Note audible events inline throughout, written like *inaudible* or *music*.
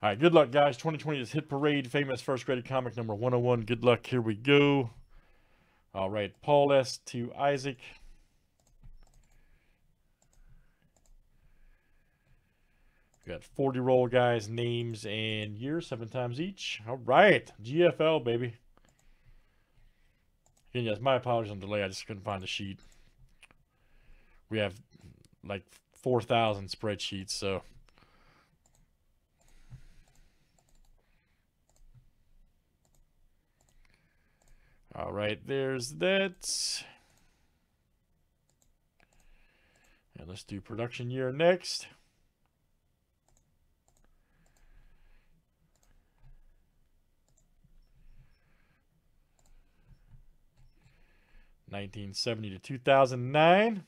All right, good luck, guys. 2020 is Hit Parade, famous first graded comic number 101. Good luck. Here we go. All right, Paul S. to Isaac. We got 40 roll guys, names and years, seven times each. All right, GFL, baby. Again, yes, my apologies on delay. I just couldn't find the sheet. We have like 4,000 spreadsheets, so. All right, there's that. And let's do production year next. Nineteen seventy to two thousand nine.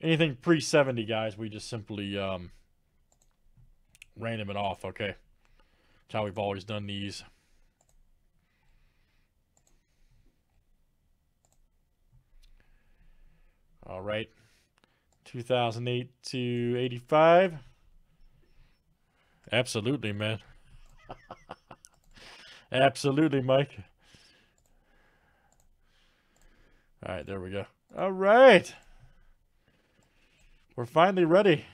Anything pre seventy, guys, we just simply um, random it off. Okay, that's how we've always done these. All right. 2008 to 85. Absolutely, man. *laughs* Absolutely, Mike. All right, there we go. All right. We're finally ready.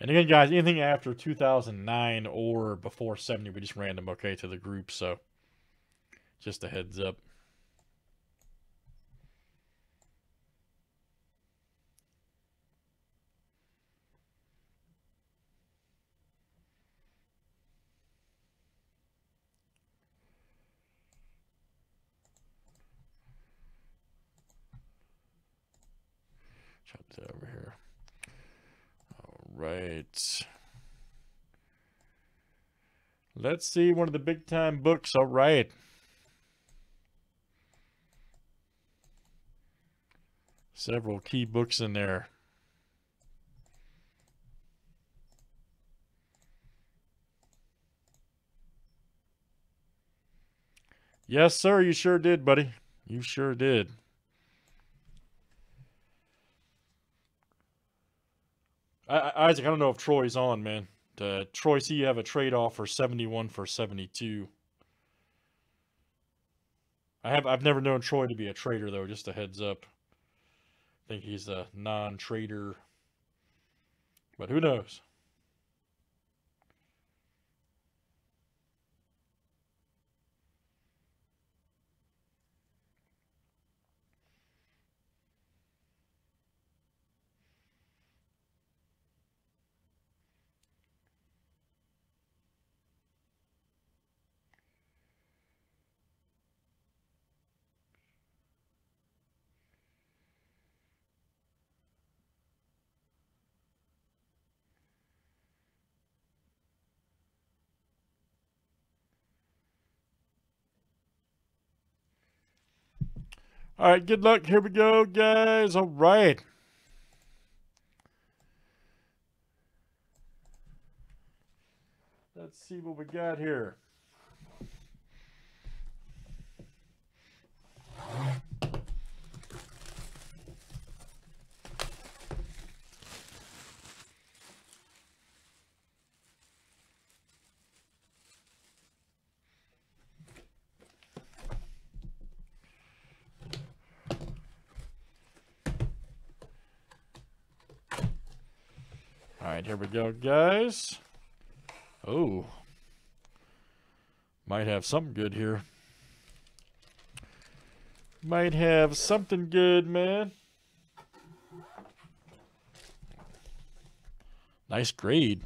And again, guys, anything after 2009 or before 70, we just random, okay, to the group. So just a heads up. Shut that over here right. Let's see one of the big time books. All right. Several key books in there. Yes, sir. You sure did, buddy. You sure did. I, Isaac, I don't know if Troy's on, man. Uh, Troy, see you have a trade off for 71 for 72. I have I've never known Troy to be a trader though, just a heads up. I think he's a non-trader. But who knows? All right, good luck. Here we go, guys. All right. Let's see what we got here. Right, here we go, guys. Oh. Might have something good here. Might have something good, man. Nice grade.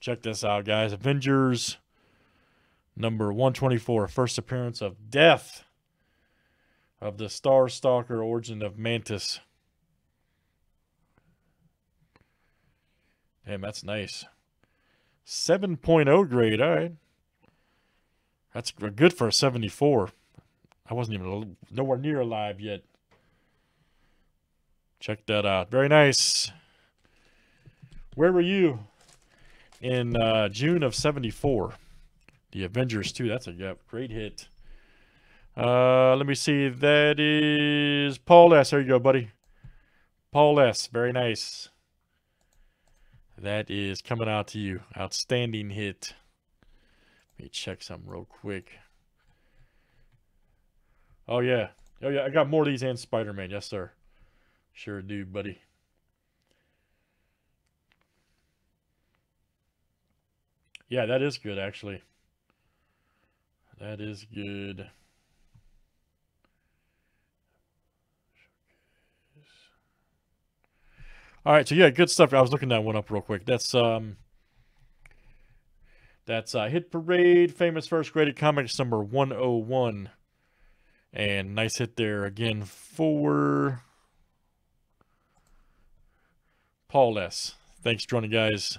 Check this out, guys. Avengers number 124. First appearance of Death of the Star Stalker Origin of Mantis. Damn, that's nice. 7.0 grade. All right. That's good for a 74. I wasn't even nowhere near alive yet. Check that out. Very nice. Where were you in uh, June of 74? The Avengers 2. That's a great hit. Uh, let me see. That is Paul S. There you go, buddy. Paul S. Very nice. That is coming out to you. Outstanding hit. Let me check something real quick. Oh, yeah. Oh, yeah. I got more of these and Spider-Man. Yes, sir. Sure do, buddy. Yeah, that is good, actually. That is good. All right, so yeah, good stuff. I was looking that one up real quick. That's um, that's uh, Hit Parade, famous first graded comics number 101. And nice hit there again for Paul S. Thanks for joining, guys.